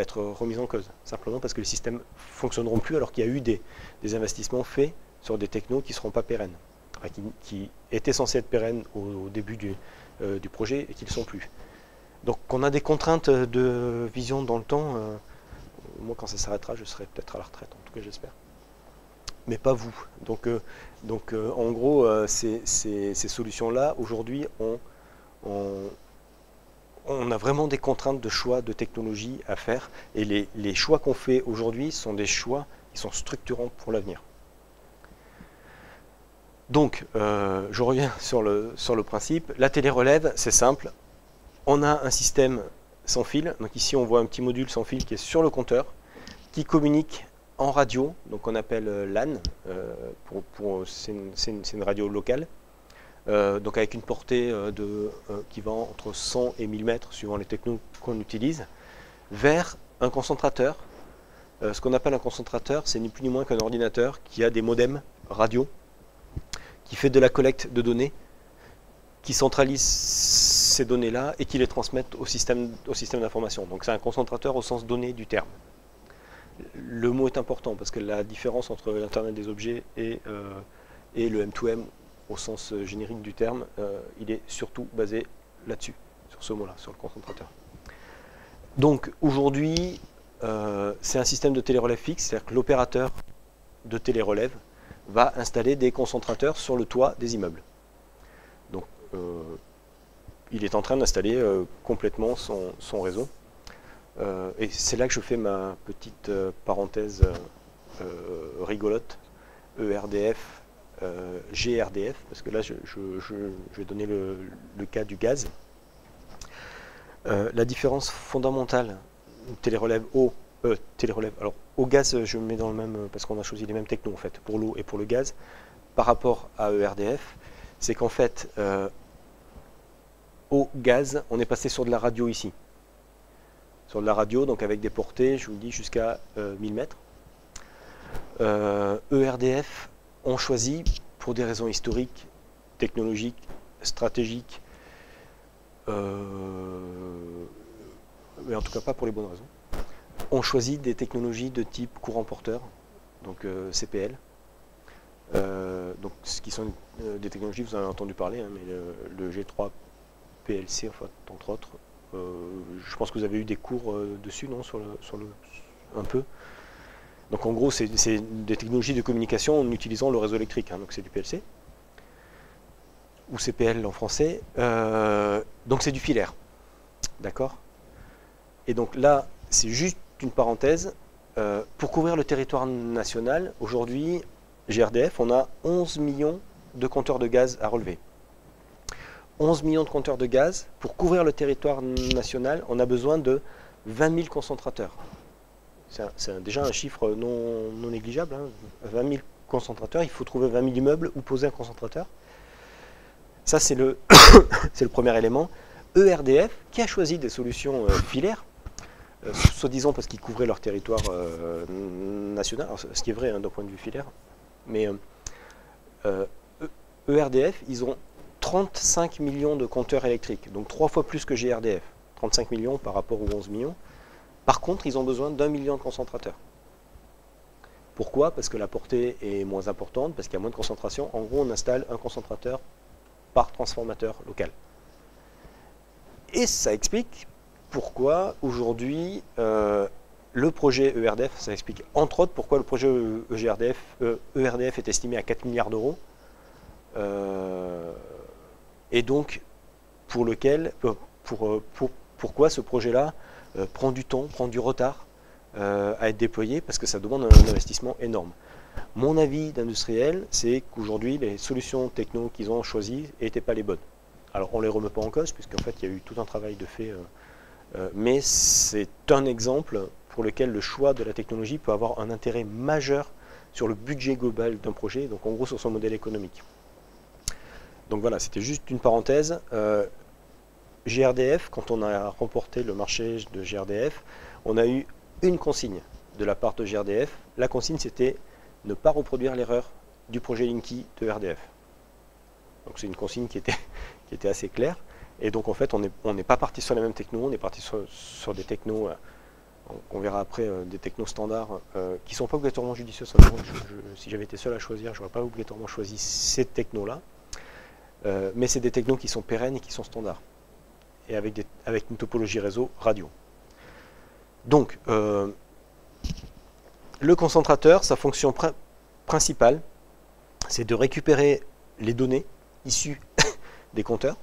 être remise en cause, simplement parce que les systèmes fonctionneront plus alors qu'il y a eu des, investissements faits sur des technos qui ne seront pas pérennes, qui, étaient censés être pérennes au, début du, euh, du, projet et qui ne le sont plus. Donc on a des contraintes de vision dans le temps. Moi quand ça s'arrêtera, je serai peut-être à la retraite, en tout cas j'espère. Mais pas vous. Donc, donc en gros, ces, ces, ces solutions-là, aujourd'hui, ont, ont, on a vraiment des contraintes de choix de technologie à faire. Et les, choix qu'on fait aujourd'hui sont des choix qui sont structurants pour l'avenir. Donc, euh, je reviens sur le, sur le principe. La télé-relève, c'est simple. On a un système sans fil. Donc ici, on voit un petit module sans fil qui est sur le compteur, qui communique en radio, donc on appelle euh, LAN, euh, pour, c'est une, radio locale, euh, donc avec une portée euh, de, euh, qui va entre 100 et 1000 mètres, suivant les technos qu'on utilise, vers un concentrateur. ce qu'on appelle un concentrateur, c'est ni plus ni moins qu'un ordinateur qui a des modems radio, qui fait de la collecte de données, qui centralise ces données-là et qui les transmettent au système, au système d'information. Donc c'est un concentrateur au sens donné du terme. Le mot est important parce que la différence entre l'Internet des objets et, et le M2M au sens euh, générique du terme, euh, il est surtout basé là-dessus, sur ce mot-là, sur le concentrateur. Donc aujourd'hui, euh, c'est un système de télérelève fixe, c'est-à-dire que l'opérateur de télérelève va installer des concentrateurs sur le toit des immeubles. Donc il est en train d'installer complètement son réseau. Et c'est là que je fais ma petite parenthèse rigolote. ERDF, euh, GRDF, parce que là je, vais donner le, cas du gaz. Euh, la différence fondamentale, télérelève eau, euh, télérelève, alors au gaz je me mets dans le même, parce qu'on a choisi les mêmes technos en fait, pour l'eau et pour le gaz, par rapport à ERDF, c'est qu'en fait, au gaz, on est passé sur de la radio ici. Sur de la radio, donc avec des portées, je vous dis, jusqu'à 1000 mètres. ERDF, e ont choisi, pour des raisons historiques, technologiques, stratégiques, euh, mais en tout cas pas pour les bonnes raisons, ont choisi des technologies de type courant porteur, donc euh, CPL, donc, ce qui sont des technologies, vous en avez entendu parler, hein, mais le, G3 PLC, entre autres, je pense que vous avez eu des cours dessus, non, sur un peu? Donc en gros, c'est des technologies de communication en utilisant le réseau électrique, hein, donc c'est du PLC, ou CPL en français. Euh, donc c'est du filaire, d'accord? Et donc là, c'est juste une parenthèse. Euh, pour couvrir le territoire national, aujourd'hui, GRDF, on a 11 millions de compteurs de gaz à relever. 11 millions de compteurs de gaz. Pour couvrir le territoire national, on a besoin de 20 000 concentrateurs. C'est déjà un chiffre non, négligeable. 20 hein. 000 concentrateurs, il faut trouver 20 000 immeubles où poser un concentrateur. Ça, c'est le, premier élément. ERDF, qui a choisi des solutions euh, filaires, euh, soi-disant parce qu'ils couvraient leur territoire euh, national, ce qui est vrai hein, d'un point de vue filaire, mais ERDF, e ils ont 35 millions de compteurs électriques, donc trois fois plus que GRDF. 35 millions par rapport aux 11 millions. Par contre, ils ont besoin d'un million de concentrateurs. Pourquoi? Parce que la portée est moins importante, parce qu'il y a moins de concentration. En gros, on installe un concentrateur par transformateur local. Et ça explique pourquoi aujourd'hui euh, le projet ERDF, ça explique entre autres pourquoi le projet ERDF, e ERDF est estimé à 4 milliards d'euros. Euh, et donc, pour lequel, euh, pour, pourquoi ce projet-là euh, prend du temps, prend du retard euh, à être déployé parce que ça demande un investissement énorme. Mon avis d'industriel, c'est qu'aujourd'hui, les solutions techno qu'ils ont choisies n'étaient pas les bonnes. Alors, on ne les remet pas en cause, puisqu'en fait, il y a eu tout un travail de fait, euh, mais c'est un exemple pour lequel le choix de la technologie peut avoir un intérêt majeur sur le budget global d'un projet, donc en gros sur son modèle économique. Donc voilà, c'était juste une parenthèse. GRDF, quand on a remporté le marché de GRDF, on a eu une consigne de la part de GRDF. La consigne, c'était ne pas reproduire l'erreur du projet Linky de RDF. Donc c'est une consigne qui était, qui était assez claire. Et donc en fait, on n'est pas parti sur les mêmes technos, on est parti sur, des technos, euh, on, verra après, euh, des technos standards euh, qui ne sont pas obligatoirement judicieux. si j'avais été seul à choisir, je n'aurais pas obligatoirement choisi ces technos-là. Mais c'est des technos qui sont pérennes et qui sont standards et avec, une topologie réseau radio. Donc, euh, le concentrateur, sa fonction principale, c'est de récupérer les données issues des compteurs,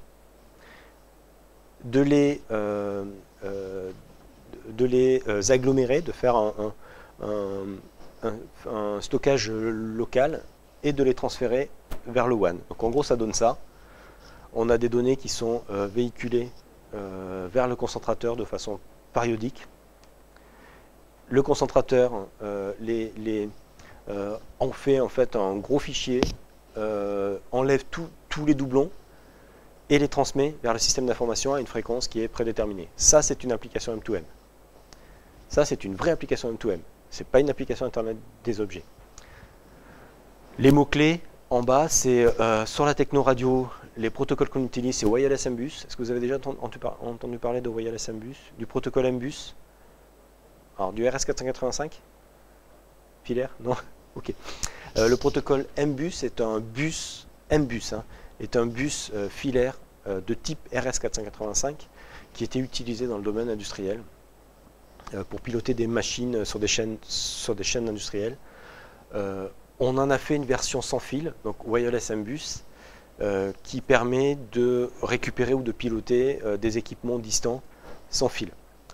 de les, euh, euh, agglomérer, de faire un, un, stockage local et de les transférer vers le WAN. Donc en gros, ça donne ça. On a des données qui sont véhiculées euh, vers le concentrateur de façon périodique. Le concentrateur euh, les, euh, fait en fait un gros fichier, enlève tous les doublons et les transmet vers le système d'information à une fréquence qui est prédéterminée. Ça, c'est une application M2M. Ça, c'est une vraie application M2M. Ce n'est pas une application Internet des objets. Les mots-clés en bas, c'est sur la techno radio, les protocoles qu'on utilise, c'est Wireless MBus. Est-ce que vous avez déjà entendu parler de Wireless MBus Du protocole MBus Alors, du RS485 Filaire Non? Ok. Euh, le protocole MBus est un bus, MBus, hein, est un bus euh, filaire euh, de type RS485 qui était utilisé dans le domaine industriel pour piloter des machines sur des chaînes, sur des chaînes industrielles. on en a fait une version sans fil, donc Wireless MBus, euh, qui permet de récupérer ou de piloter euh, des équipements distants sans fil.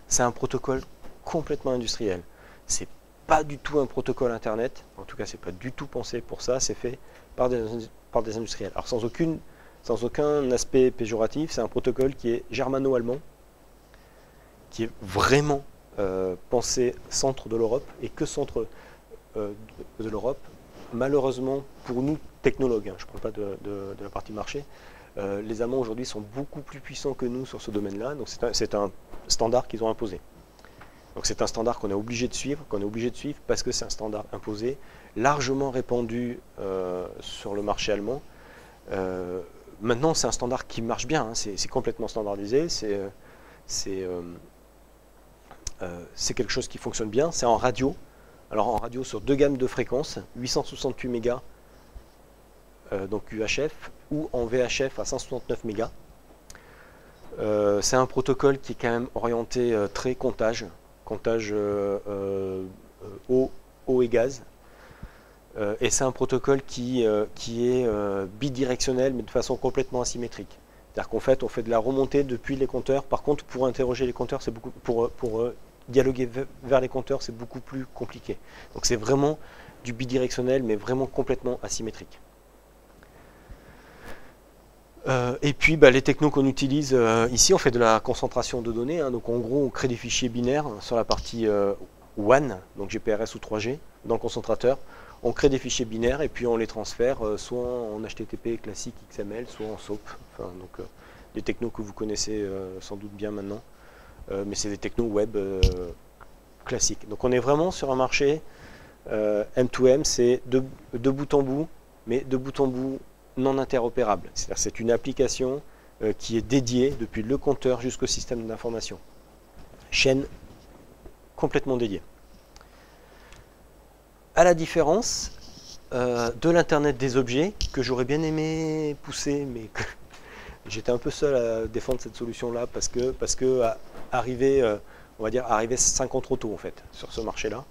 C'est un protocole complètement industriel. C'est pas du tout un protocole Internet, en tout cas c'est pas du tout pensé pour ça, c'est fait par des, industriels. Alors sans aucun aspect péjoratif, c'est un protocole qui est germano-allemand, qui est vraiment euh, pensé centre de l'Europe et que centre de l'Europe. Malheureusement pour nous technologues, hein, je ne parle pas de, la partie marché, euh, les Allemands aujourd'hui sont beaucoup plus puissants que nous sur ce domaine-là, donc c'est un, standard qu'ils ont imposé. Donc c'est un standard qu'on est obligé de suivre, qu'on est obligé de suivre parce que c'est un standard imposé, largement répandu euh, sur le marché allemand. Euh, maintenant, c'est un standard qui marche bien, hein, c'est complètement standardisé, c'est quelque chose qui fonctionne bien, c'est en radio. Alors en radio sur deux gammes de fréquences, 868 mégas donc UHF, ou en VHF à 169 mégas. c'est un protocole qui est quand même orienté très comptage, comptage eau, eau et gaz, euh, et c'est un protocole qui, euh, qui est euh, bidirectionnel, mais de façon complètement asymétrique. C'est-à-dire qu'en fait, on fait de la remontée depuis les compteurs. Par contre, pour interroger les compteurs, c'est beaucoup pour, pour dialoguer vers les compteurs, c'est beaucoup plus compliqué. Donc c'est vraiment du bidirectionnel, mais vraiment complètement asymétrique. Et puis bah, les technos qu'on utilise ici, on fait de la concentration de données. Hein. donc en gros, on crée des fichiers binaires sur la partie WAN, donc GPRS ou 3G, dans le concentrateur on crée des fichiers binaires et puis on les transfère euh, soit en HTTP classique XML, soit en SOAP. Donc, euh, des technos que vous connaissez euh, sans doute bien maintenant, mais c'est des technos web classiques. Donc on est vraiment sur un marché M2M, c'est de, bout en bout, mais de bout en bout non interopérable. C'est-à-dire c'est une application qui est dédiée depuis le compteur jusqu'au système d'information. Chaîne complètement dédiée à la différence euh, de l'Internet des objets, que j'aurais bien aimé pousser, mais j'étais un peu seul à défendre cette solution-là, parce que, parce que arriver, euh, on va dire, arriver 5 ans trop tôt, en fait, sur ce marché-là.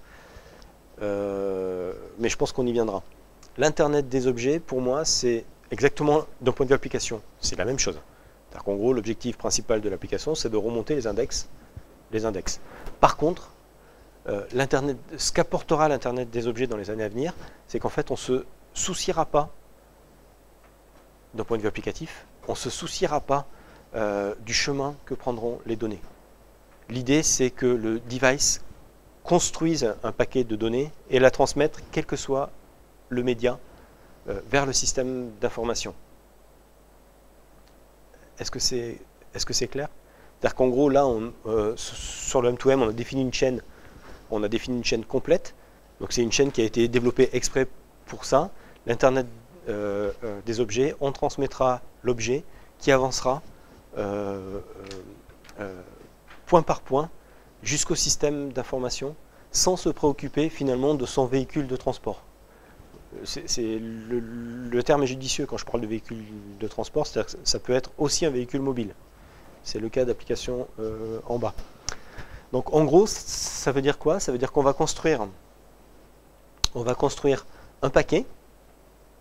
Euh, mais je pense qu'on y viendra. L'Internet des objets, pour moi, c'est exactement, d'un point de vue application, c'est la même chose. C'est-à-dire qu'en gros, l'objectif principal de l'application, c'est de remonter les index. Les index. Par contre, euh, ce qu'apportera l'Internet des objets dans les années à venir, c'est qu'en fait, on ne se souciera pas, d'un point de vue applicatif, on ne se souciera pas euh, du chemin que prendront les données. L'idée, c'est que le device construise un paquet de données et la transmettre, quel que soit le média, vers le système d'information. Est-ce que c'est est -ce clair? C'est-à-dire qu'en gros, là, on, sur le M2M, on a défini une chaîne on a défini une chaîne complète. Donc c'est une chaîne qui a été développée exprès pour ça. L'Internet euh, euh, des objets, on transmettra l'objet qui avancera euh, point par point jusqu'au système d'information sans se préoccuper finalement de son véhicule de transport. C'est le, terme est judicieux quand je parle de véhicule de transport, c'est-à-dire que ça peut être aussi un véhicule mobile. C'est le cas d'application en bas. Donc en gros, ça veut dire quoi? Ça veut dire qu'on va construire, un paquet,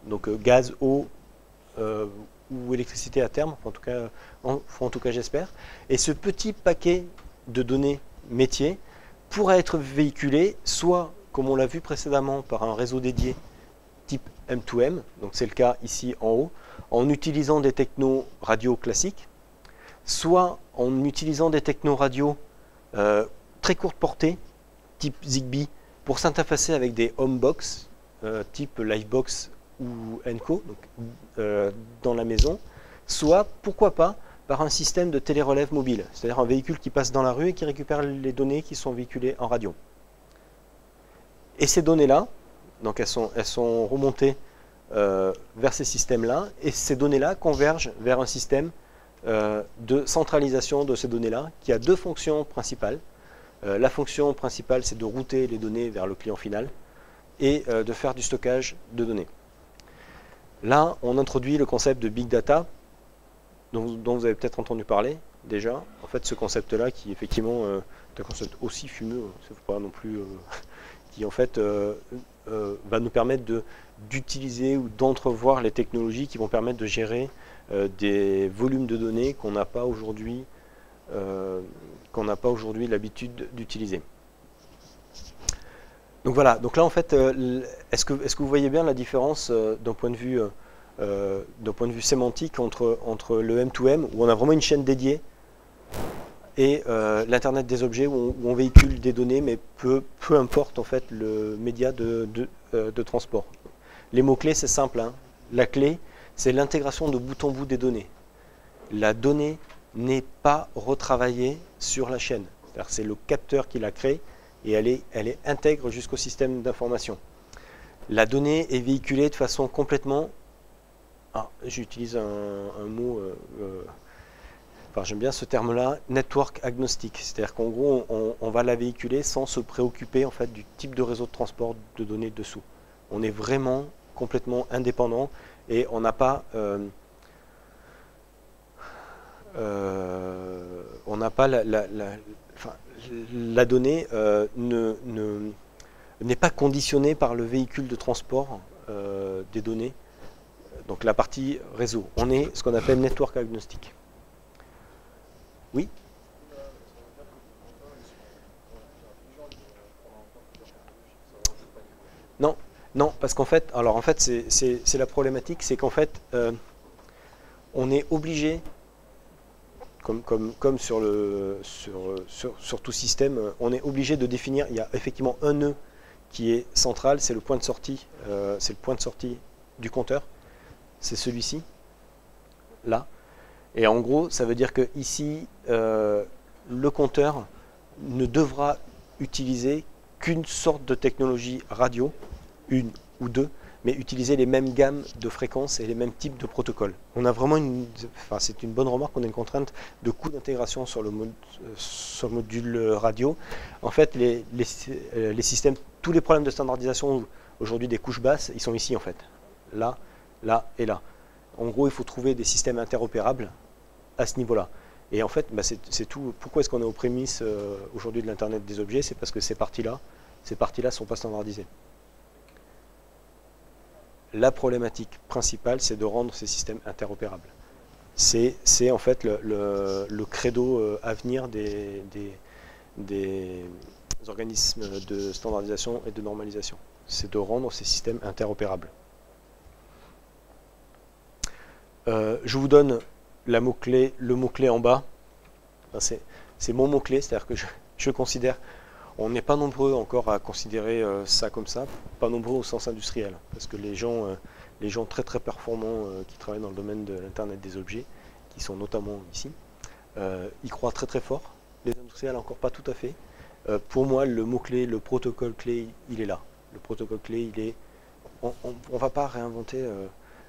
donc euh, gaz, eau euh, ou électricité à terme, en tout cas, en tout cas j'espère. Et ce petit paquet de données métiers pourra être véhiculé soit, comme on l'a vu précédemment, par un réseau dédié type M2M, donc c'est le cas ici en haut, en utilisant des technos radio classiques, soit en utilisant des technos radio euh, très courte portée, type Zigbee, pour s'interfacer avec des homebox, euh, type Livebox ou Enco, euh, dans la maison, soit, pourquoi pas, par un système de télérelève mobile, c'est-à-dire un véhicule qui passe dans la rue et qui récupère les données qui sont véhiculées en radio. Et ces données-là, donc elles sont, remontées vers ces systèmes-là, et ces données-là convergent vers un système euh, de centralisation de ces données-là, qui a deux fonctions principales. Euh, la fonction principale, c'est de router les données vers le client final et euh, de faire du stockage de données. Là, on introduit le concept de big data, dont, vous avez peut-être entendu parler déjà. En fait, ce concept-là, qui effectivement est un concept aussi fumeux, hein, pas non plus, qui en fait va nous permettre d'utiliser ou d'entrevoir les technologies qui vont permettre de gérer euh, des volumes de données qu'on n'a pas aujourd'hui euh, qu'on n'a pas aujourd'hui l'habitude d'utiliser. Donc voilà, donc là en fait, euh, est-ce que, est que vous voyez bien la différence d'un point de vue d'un point de vue sémantique entre, entre le M2M, où on a vraiment une chaîne dédiée, et l'Internet des objets, où on, véhicule des données, mais peu, peu importe en fait le média de, de, transport. Les mots-clés, c'est simple. Hein. La clé, c'est l'intégration de bout en bout des données. La donnée n'est pas retravaillée sur la chaîne. C'est le capteur qui la crée et elle est, elle est intègre jusqu'au système d'information. La donnée est véhiculée de façon complètement... Ah, j'utilise un, mot... Euh, euh, j'aime bien ce terme-là, network agnostique. C'est-à-dire qu'en gros, on, va la véhiculer sans se préoccuper en fait, du type de réseau de transport de données dessous. On est vraiment complètement indépendant et on n'a pas n'a pas la, donnée ne, n'est pas conditionnée par le véhicule de transport des données donc la partie réseau. On est ce qu'on appelle network agnostique. Oui Non, non, parce qu'en fait, alors en fait, c'est la problématique, c'est qu'en fait, euh, on est obligé, comme, comme, sur, le, sur, sur, tout système, on est obligé de définir, il y a effectivement un nœud qui est central, c'est le point de sortie, euh, c'est le point de sortie du compteur c'est celui-ci, là. Et en gros, ça veut dire que ici, euh, le compteur ne devra utiliser qu'une sorte de technologie radio, une ou deux, mais utiliser les mêmes gammes de fréquences et les mêmes types de protocoles. On a vraiment une, enfin c'est une bonne remarque, on a une contrainte de coût d'intégration sur le, le module radio. En fait, tous les problèmes de standardisation aujourd'hui des couches basses, ils sont ici en fait. Là, là et là. En gros, il faut trouver des systèmes interopérables à ce niveau-là. Et en fait, bah, c'est tout. Pourquoi est-ce qu'on est aux prémices euh, aujourd'hui de l'Internet des objets? C'est parce que ces parties-là, ces parties-là ne sont pas standardisées. La problématique principale, c'est de rendre ces systèmes interopérables. C'est en fait le, credo euh, à venir des, des organismes de standardisation et de normalisation. C'est de rendre ces systèmes interopérables. Euh, je vous donne mot -clé, le mot-clé en bas. c'est mon mot-clé, c'est-à-dire que je, considère, on n'est pas nombreux encore à considérer euh, ça comme ça, pas nombreux au sens industriel, parce que les gens, euh, les gens très très performants qui travaillent dans le domaine de l'Internet des objets, qui sont notamment ici, y croient très très fort. Les industriels encore pas tout à fait. pour moi, le mot-clé, le protocole clé, il est là. Le protocole clé, il est... On ne va pas réinventer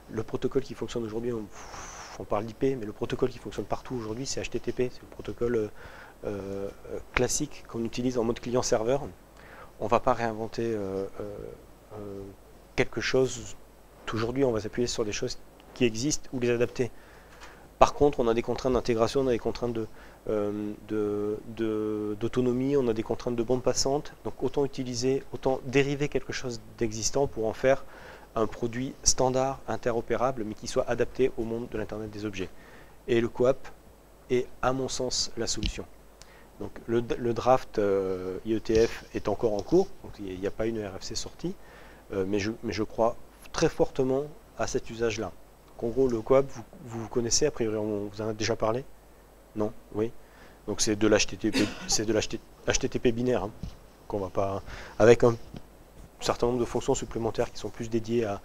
le protocole qui fonctionne aujourd'hui, parle d'IP, mais le protocole qui fonctionne partout aujourd'hui, c'est HTTP, c'est le protocole euh, euh, classique qu'on utilise en mode client-serveur. On ne va pas réinventer euh, quelque chose. Aujourd'hui, on va s'appuyer sur des choses qui existent ou les adapter. Par contre, on a des contraintes d'intégration, on a des contraintes d'autonomie, on a des contraintes de bande passante. Donc autant utiliser, autant dériver quelque chose d'existant pour en faire un produit standard, interopérable, mais qui soit adapté au monde de l'Internet des objets. Et le coop est, à mon sens, la solution. Donc le, draft euh, IETF est encore en cours, donc il n'y a pas une RFC sortie, euh, mais, je, crois très fortement à cet usage-là. En gros, le coop, vous, vous connaissez, a priori, on vous en a déjà parlé? Non? Oui Donc c'est de l'HTTP, c'est de l'HTTP binaire, hein, qu'on va pas, avec un certain nombre de fonctions supplémentaires qui sont plus dédiées à,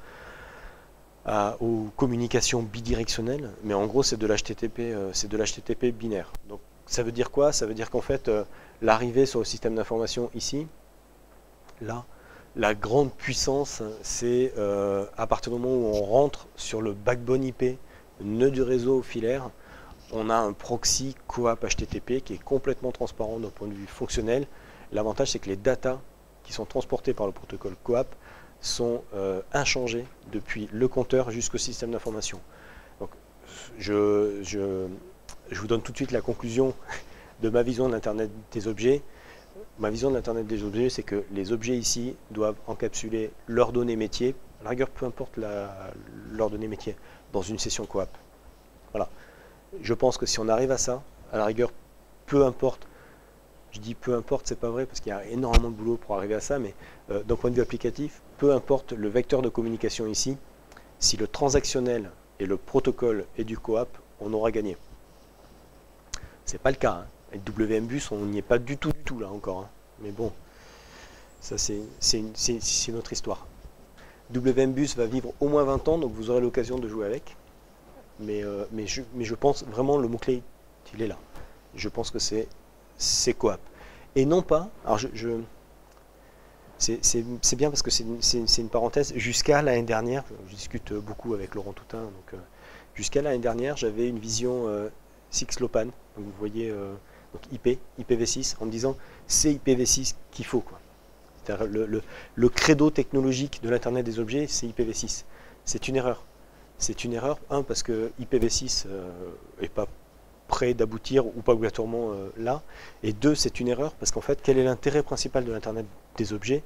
aux communications bidirectionnelles, mais en gros c'est de l'HTTP, euh, c'est de binaire. Donc ça veut dire quoi? Ça veut dire qu'en fait euh, l'arrivée sur le système d'information ici, là, la grande puissance, c'est euh, à partir du moment où on rentre sur le backbone IP, nœud du réseau filaire, on a un proxy coap HTTP qui est complètement transparent d'un point de vue fonctionnel. L'avantage c'est que les datas qui sont transportés par le protocole COAP sont euh, inchangés depuis le compteur jusqu'au système d'information. Donc, je, je, vous donne tout de suite la conclusion de ma vision de l'Internet des objets. Ma vision de l'Internet des objets, c'est que les objets ici doivent encapsuler leurs données métiers, à la rigueur, peu importe leurs données métiers, dans une session coop. Voilà. Je pense que si on arrive à ça, à la rigueur, peu importe je dis peu importe, c'est pas vrai parce qu'il y a énormément de boulot pour arriver à ça, mais euh, d'un point de vue applicatif, peu importe le vecteur de communication ici, si le transactionnel et le protocole est du coap, on aura gagné. C'est pas le cas. Hein. Avec WMBus, on n'y est pas du tout, du tout là encore. Hein. Mais bon, ça c'est une autre histoire. WMBus va vivre au moins 20 ans, donc vous aurez l'occasion de jouer avec. Mais, euh, mais, je, mais je pense vraiment le mot-clé, il est là. Je pense que c'est c'est coop. Et non pas, c'est bien parce que c'est une, parenthèse, jusqu'à l'année dernière, je discute beaucoup avec Laurent Toutain, donc euh, jusqu'à l'année dernière, j'avais une vision euh, Six-Lopan, donc vous voyez euh, IP, IPv6, en me disant c'est IPv6 qu'il faut. Quoi. Le, le, credo technologique de l'Internet des objets, c'est IPv6. C'est une erreur. C'est une erreur, un, parce que IPv6 n'est pas prêt d'aboutir ou pas obligatoirement là. Et deux, c'est une erreur parce qu'en fait, quel est l'intérêt principal de l'Internet des objets?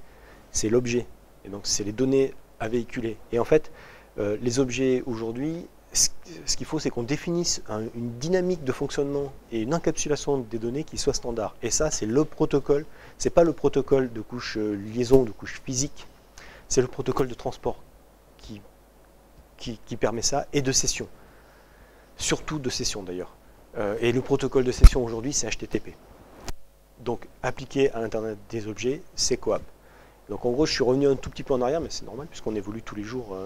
C'est l'objet. Et donc, c'est les données à véhiculer. Et en fait, les objets aujourd'hui, ce qu'il faut, c'est qu'on définisse une dynamique de fonctionnement et une encapsulation des données qui soit standard. Et ça, c'est le protocole. Ce n'est pas le protocole de couche euh, liaison, de couche physique. C'est le protocole de transport qui, qui, permet ça, et de session. Surtout de session d'ailleurs. Euh, et le protocole de session aujourd'hui, c'est HTTP. Donc, appliqué à l'Internet des objets, c'est Coap. Donc, en gros, je suis revenu un tout petit peu en arrière, mais c'est normal puisqu'on évolue tous les jours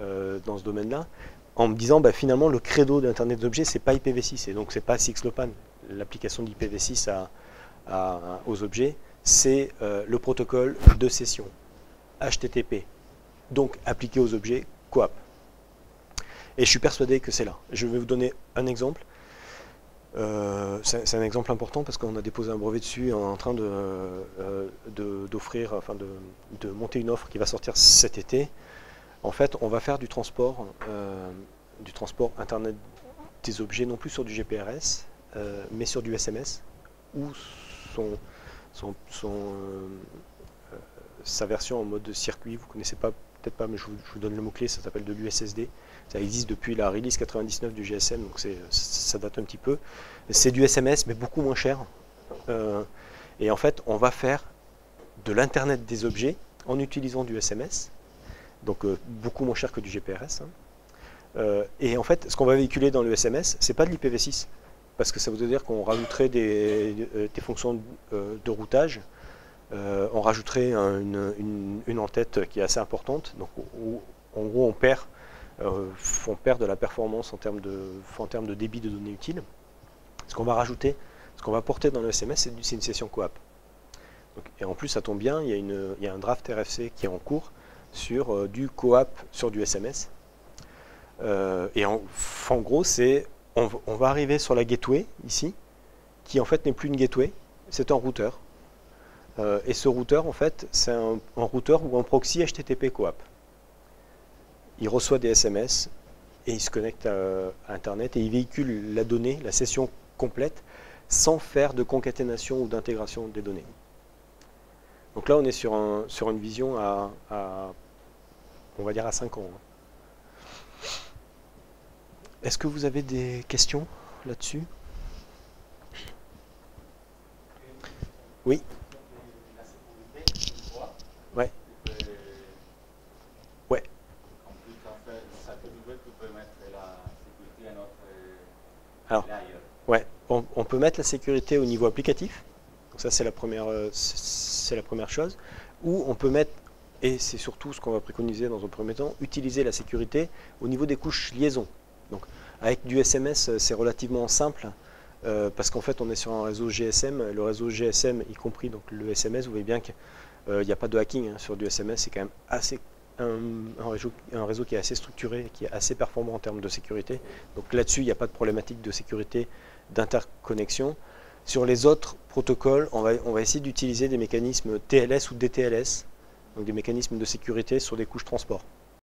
euh, dans ce domaine-là en me disant bah, finalement le credo d'Internet d'objets, c'est pas IPv6 et donc c'est pas Sixlopan, l'application d'IPv6 aux objets, c'est euh, le protocole de session HTTP, donc appliqué aux objets Coap. Et je suis persuadé que c'est là. Je vais vous donner un exemple. Euh, c'est un exemple important parce qu'on a déposé un brevet dessus en train de, euh, enfin de, de, monter une offre qui va sortir cet été en fait, on va faire du transport, euh, du transport Internet des objets, non plus sur du GPRS, mais sur du SMS, ou son, euh, sa version en mode circuit. Vous ne connaissez pas, peut-être pas, mais je vous, donne le mot-clé, ça s'appelle de l'USSD. Ça existe depuis la release 99 du GSM, donc ça date un petit peu. C'est du SMS, mais beaucoup moins cher. et en fait, on va faire de l'Internet des objets en utilisant du SMS donc euh, beaucoup moins cher que du GPRS. Hein. Euh, et en fait, ce qu'on va véhiculer dans le SMS, c'est pas de l'IPv6, parce que ça voudrait dire qu'on rajouterait des, euh, fonctions de routage, on rajouterait une, en-tête qui est assez importante, donc en gros on perd, on perd de la performance en termes de, en termes de débit de données utiles. Ce qu'on va rajouter, ce qu'on va porter dans le SMS, c'est une session coap. et en plus, ça tombe bien, il y, a un draft RFC qui est en cours, sur euh, du coap sur du SMS. Euh, et en, gros, c'est on, va arriver sur la gateway ici, qui en fait n'est plus une gateway, c'est un routeur. Euh, et ce routeur, en fait, c'est un, routeur ou un proxy HTTP coap. Il reçoit des SMS et il se connecte à, Internet et il véhicule la donnée, la session complète, sans faire de concaténation ou d'intégration des données. Donc là, on est sur, un, sur une vision à, à on va dire à 5 ans. Hein. Est-ce que vous avez des questions là-dessus? Oui Alors, on, peut mettre la sécurité au niveau applicatif. Ça c'est la première, euh, c'est la première chose. Ou on peut mettre et c'est surtout ce qu'on va préconiser dans un premier temps, utiliser la sécurité au niveau des couches liaison. Donc, avec du SMS, euh, c'est relativement simple, euh, parce qu'en fait, on est sur un réseau GSM. Le réseau GSM, y compris donc, le SMS, vous voyez bien qu'il n'y a pas de hacking hein, sur du SMS. C'est quand même assez un, réseau, qui est assez structuré, qui est assez performant en termes de sécurité. Donc là-dessus, il n'y a pas de problématique de sécurité d'interconnexion. Sur les autres protocoles, on va, on va essayer d'utiliser des mécanismes TLS ou DTLS, donc des mécanismes de sécurité sur des couches transport.